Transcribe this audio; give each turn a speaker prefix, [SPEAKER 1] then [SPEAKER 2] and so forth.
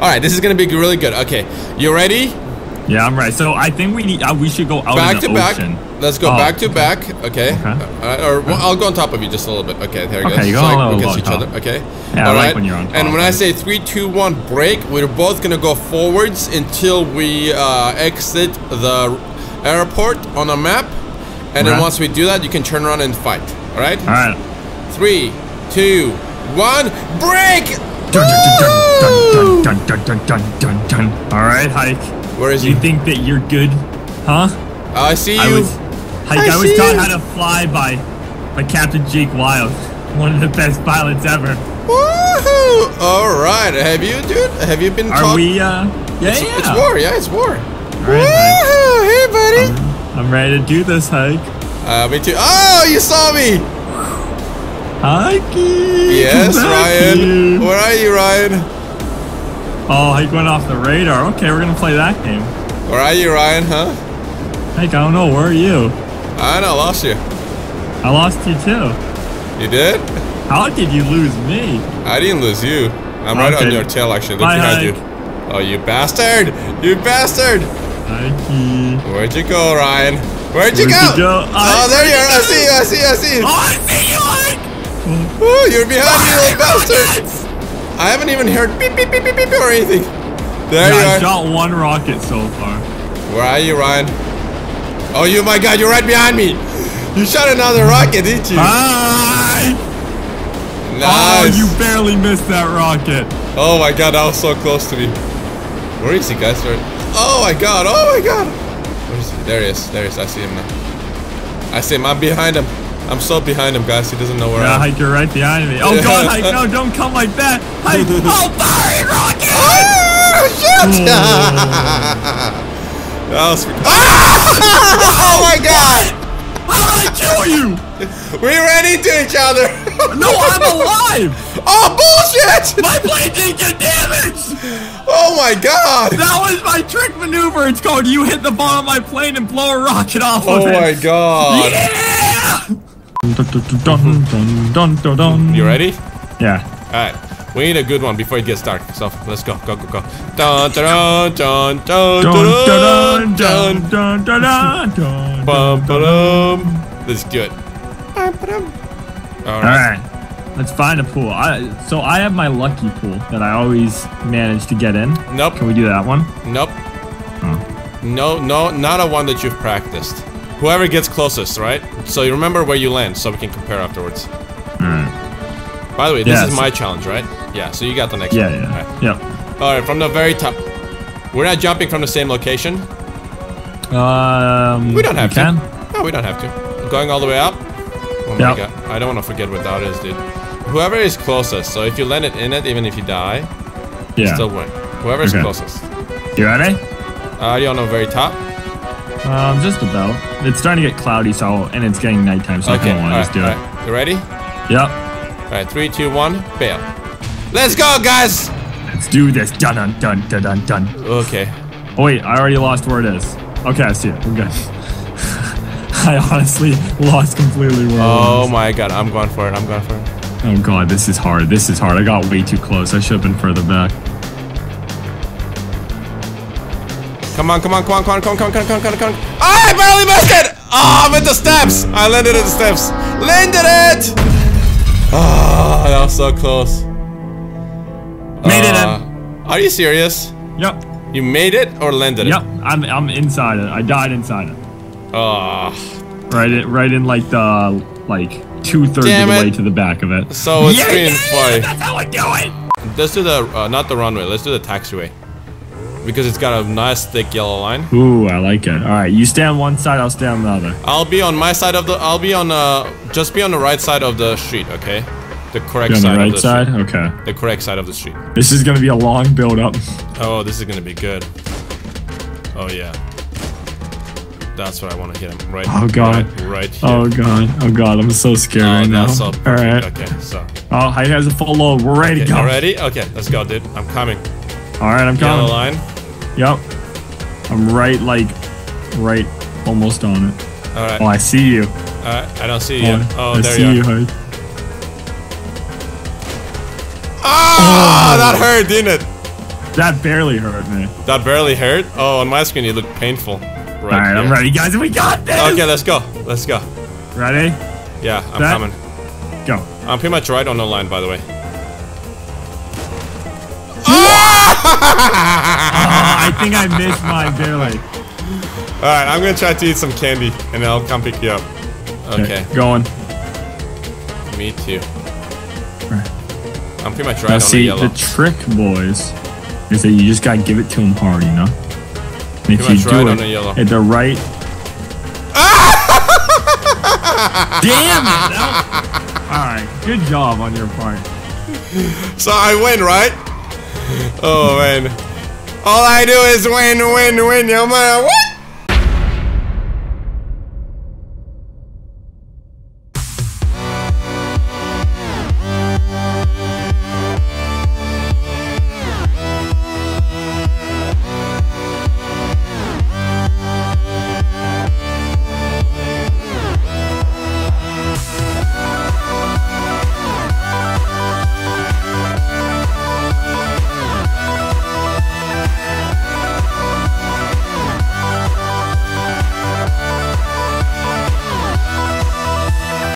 [SPEAKER 1] All right, this is gonna be really good. Okay, you ready?
[SPEAKER 2] Yeah, I'm right. So I think we need. Uh, we should go out
[SPEAKER 1] back
[SPEAKER 2] in the
[SPEAKER 1] to back. Let's go
[SPEAKER 2] Oh,
[SPEAKER 1] back to back. Okay.
[SPEAKER 2] Okay.
[SPEAKER 1] Uh, or well, I'll go on top of you just a little bit. Okay, there you
[SPEAKER 2] Okay,
[SPEAKER 1] go.
[SPEAKER 2] you go
[SPEAKER 1] so
[SPEAKER 2] a
[SPEAKER 1] I-
[SPEAKER 2] little
[SPEAKER 1] we can see each
[SPEAKER 2] top.
[SPEAKER 1] other. Okay.
[SPEAKER 2] Yeah, I
[SPEAKER 1] All
[SPEAKER 2] like when you're on top, And
[SPEAKER 1] when I say three, two, one, break, we're both gonna go forwards until we uh, exit the airport on a map. And then once we do that, you can turn around and fight. All right.
[SPEAKER 2] All right.
[SPEAKER 1] Three, two, one, break!
[SPEAKER 2] Dun, dun, dun, dun, dun, dun, dun, dun, All right, Hike.
[SPEAKER 1] Where is
[SPEAKER 2] you
[SPEAKER 1] he?
[SPEAKER 2] You think that you're good, huh?
[SPEAKER 1] Oh, I see you.
[SPEAKER 2] I was, Hike,
[SPEAKER 1] I,
[SPEAKER 2] I was taught
[SPEAKER 1] you.
[SPEAKER 2] how to fly by, by Captain Jake Wild, one of the best pilots ever.
[SPEAKER 1] Woohoo! All right, have you, dude? Have you been?
[SPEAKER 2] Are
[SPEAKER 1] taught?
[SPEAKER 2] we? Uh, yeah,
[SPEAKER 1] it's,
[SPEAKER 2] yeah.
[SPEAKER 1] It's war. Yeah, it's war. Woohoo! Hey, buddy.
[SPEAKER 2] I'm, I'm, ready to do this, Hike.
[SPEAKER 1] Uh, me too. Oh, you saw me.
[SPEAKER 2] Hikey.
[SPEAKER 1] Yes,
[SPEAKER 2] back
[SPEAKER 1] Ryan.
[SPEAKER 2] here.
[SPEAKER 1] Where are you, Ryan?
[SPEAKER 2] Oh, Hike went off the radar. Okay, we're gonna play that game.
[SPEAKER 1] Where are you, Ryan? Huh?
[SPEAKER 2] Hike, I don't know. Where are you?
[SPEAKER 1] I know, lost you.
[SPEAKER 2] I lost you too.
[SPEAKER 1] You did?
[SPEAKER 2] How did you lose me?
[SPEAKER 1] I didn't lose you. I'm right on your tail, actually. Look behind
[SPEAKER 2] Hike.
[SPEAKER 1] you. Oh, you bastard! You bastard!
[SPEAKER 2] Hikey.
[SPEAKER 1] Where'd you go, Ryan? Where'd you
[SPEAKER 2] Where'd
[SPEAKER 1] go?
[SPEAKER 2] you go?
[SPEAKER 1] Oh, there you are. I see you. I see you. I see you.
[SPEAKER 2] Oh, I see you,
[SPEAKER 1] Ooh, you're behind me, little bastard. I haven't even heard beep, beep, beep, beep, beep, or anything. There
[SPEAKER 2] Yeah, I
[SPEAKER 1] you are.
[SPEAKER 2] shot one rocket so far.
[SPEAKER 1] Where are you, Ryan? Oh, you, my God, you're right behind me. You shot another rocket, didn't you?
[SPEAKER 2] Hi!
[SPEAKER 1] Nice.
[SPEAKER 2] Oh, you barely missed that rocket.
[SPEAKER 1] Oh my god, that was so close to me. Where is he, guys? Where- Oh my god, oh my god. Where is he? There he is, there he is. I see him now. I see him, I'm behind him. I'm so behind him, guys. He doesn't know where
[SPEAKER 2] Yeah,
[SPEAKER 1] I am.
[SPEAKER 2] Yeah, Hike, you're right behind me. Oh,
[SPEAKER 1] Yeah.
[SPEAKER 2] God, Hike, no, don't come like that. Hike, oh, fire rocket!
[SPEAKER 1] Ah, shit! that was. Ah! Oh my god!
[SPEAKER 2] How did I kill you?
[SPEAKER 1] We ran into each other.
[SPEAKER 2] No, I'm alive.
[SPEAKER 1] oh bullshit!
[SPEAKER 2] My plane didn't get damaged.
[SPEAKER 1] Oh my god!
[SPEAKER 2] That was my trick maneuver. It's called you hit the bottom of my plane and blow a rocket off
[SPEAKER 1] Oh
[SPEAKER 2] of it.
[SPEAKER 1] Oh, my god!
[SPEAKER 2] Yeah!
[SPEAKER 1] You ready?
[SPEAKER 2] Yeah.
[SPEAKER 1] Alright, we need a good one before it gets dark. So let's go, go, go, go. Dun dun dun dun dun
[SPEAKER 2] Dun,
[SPEAKER 1] dun
[SPEAKER 2] dun,
[SPEAKER 1] dun.
[SPEAKER 2] dun, dun, dun, dun, dun,
[SPEAKER 1] Bum ba-dum. This is good. Alright.
[SPEAKER 2] All right. Let's find a pool. I, so I have my lucky pool that I always manage to get in.
[SPEAKER 1] Nope.
[SPEAKER 2] Can we do that one?
[SPEAKER 1] Nope.
[SPEAKER 2] Oh.
[SPEAKER 1] No, no, not a one that you've practiced. Whoever gets closest, right? So you remember where you land, so we can compare afterwards.
[SPEAKER 2] Alright.
[SPEAKER 1] By the way, this
[SPEAKER 2] Yes.
[SPEAKER 1] is my challenge, right? Yeah. So you got the next
[SPEAKER 2] Yeah,
[SPEAKER 1] one.
[SPEAKER 2] yeah.
[SPEAKER 1] Alright.
[SPEAKER 2] Yep.
[SPEAKER 1] All right, from the very top. We're not jumping from the same location.
[SPEAKER 2] Um,
[SPEAKER 1] We don't have
[SPEAKER 2] can?
[SPEAKER 1] to. No, we don't have to. Going all the way up. Oh my
[SPEAKER 2] Yep.
[SPEAKER 1] god. I don't want to forget what that is, dude. Whoever is closest. So if you land it in it, even if you die, you still win. Whoever is
[SPEAKER 2] Okay.
[SPEAKER 1] closest.
[SPEAKER 2] You ready?
[SPEAKER 1] Are you on the very top?
[SPEAKER 2] Um, just about. It's starting to get cloudy, so and it's getting nighttime, so I
[SPEAKER 1] Okay.
[SPEAKER 2] don't want to just do
[SPEAKER 1] right,
[SPEAKER 2] it.
[SPEAKER 1] You ready?
[SPEAKER 2] Yep.
[SPEAKER 1] All right. Three, two, one. Bail. Let's go, guys.
[SPEAKER 2] Let's do this. Dun dun dun dun dun dun.
[SPEAKER 1] Okay.
[SPEAKER 2] Oh wait, I already lost where it is. Okay, I see it. We're good. I honestly lost completely where
[SPEAKER 1] Oh my god. I'm going for it. I'm going for it.
[SPEAKER 2] Oh god, this is hard. This is hard. I got way too close. I should have been further back.
[SPEAKER 1] Come on, come on, come on, come on, come on, come on, come on, come on, come on. I barely missed it! Oh, I'm at the steps! I landed at the steps. Landed it! Oh, that was so close.
[SPEAKER 2] Made it
[SPEAKER 1] Uh, Are you serious?
[SPEAKER 2] Yep.
[SPEAKER 1] You made it or landed
[SPEAKER 2] Yep.
[SPEAKER 1] it?
[SPEAKER 2] I'm I'm inside it. I died inside it.
[SPEAKER 1] Oh,
[SPEAKER 2] Right in right in like the like two thirds of the
[SPEAKER 1] it.
[SPEAKER 2] way to the back of it.
[SPEAKER 1] so it's
[SPEAKER 2] Yeah,
[SPEAKER 1] green
[SPEAKER 2] yeah,
[SPEAKER 1] fly.
[SPEAKER 2] That's how I do it.
[SPEAKER 1] Let's do the, uh, not the runway, let's do the taxiway. Because it's got a nice thick yellow line.
[SPEAKER 2] Ooh, I like it. All right, you stay on one side. I'll stay on the other.
[SPEAKER 1] I'll be on my side of the, I'll be on, uh, just be on the right side of the street, okay? The correct
[SPEAKER 2] You on
[SPEAKER 1] side
[SPEAKER 2] the
[SPEAKER 1] of
[SPEAKER 2] right
[SPEAKER 1] the
[SPEAKER 2] side.
[SPEAKER 1] street.
[SPEAKER 2] Okay.
[SPEAKER 1] The correct side of the street.
[SPEAKER 2] This is gonna be a long build up.
[SPEAKER 1] Oh, this is gonna be good. Oh yeah. That's what I want to hit him right.
[SPEAKER 2] Oh, God.
[SPEAKER 1] Right, right here.
[SPEAKER 2] Oh god. Oh god. I'm so scared
[SPEAKER 1] Oh,
[SPEAKER 2] right now. All
[SPEAKER 1] perfect. Okay, so.
[SPEAKER 2] Oh, he has a full load. We're ready
[SPEAKER 1] Okay,
[SPEAKER 2] to go.
[SPEAKER 1] ready? Okay, let's go, dude. I'm coming.
[SPEAKER 2] All right, I'm coming.
[SPEAKER 1] Yellow line.
[SPEAKER 2] Yep. I'm right, like, right, almost on it.
[SPEAKER 1] All right.
[SPEAKER 2] Oh, I see you.
[SPEAKER 1] Alright, I don't see you. Oh,
[SPEAKER 2] I
[SPEAKER 1] there
[SPEAKER 2] see
[SPEAKER 1] you
[SPEAKER 2] you.
[SPEAKER 1] are. Ah, that hurt, didn't it?
[SPEAKER 2] That barely hurt me.
[SPEAKER 1] That barely hurt. Oh, on my screen it looked painful. Right.
[SPEAKER 2] All right, I'm ready, guys. We got this.
[SPEAKER 1] Okay, let's go. Let's go.
[SPEAKER 2] Ready?
[SPEAKER 1] Yeah, I'm
[SPEAKER 2] That-
[SPEAKER 1] coming.
[SPEAKER 2] Go.
[SPEAKER 1] I'm pretty much right on the line, by the way.
[SPEAKER 2] I think I missed mine barely.
[SPEAKER 1] All right, I'm gonna try to eat some candy, and I'll come pick you up. Okay,
[SPEAKER 2] Going.
[SPEAKER 1] me too.
[SPEAKER 2] Right.
[SPEAKER 1] I'm pretty much right
[SPEAKER 2] Now
[SPEAKER 1] on
[SPEAKER 2] see,
[SPEAKER 1] the yellow.
[SPEAKER 2] the trick, boys, is that you just gotta give it to him hard, you know. And if you do
[SPEAKER 1] right
[SPEAKER 2] it
[SPEAKER 1] the
[SPEAKER 2] at the right. Damn it! All right, good job on your part.
[SPEAKER 1] So I win, right? Oh man. All I do is win, win, win, no matter what.